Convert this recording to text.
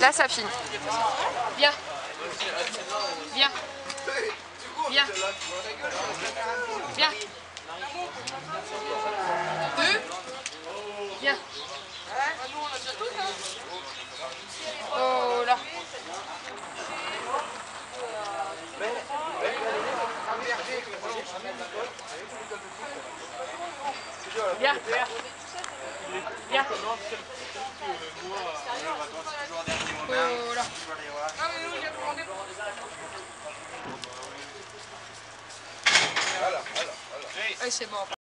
Là, ça finit. Viens. Viens. Viens. Viens. Deux. Viens. Oh là. Viens. Viens. Oh là. Ouais, c'est bon.